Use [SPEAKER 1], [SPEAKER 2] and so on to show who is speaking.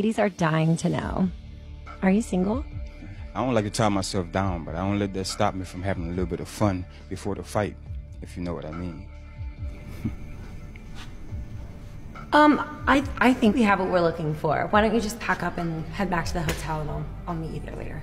[SPEAKER 1] Ladies are dying to know. Are you single?
[SPEAKER 2] I don't like to tie myself down, but I don't let that stop me from having a little bit of fun before the fight, if you know what I mean.
[SPEAKER 1] Um, I, I think we have what we're looking for. Why don't you just pack up and head back to the hotel and I'll, I'll meet you there later.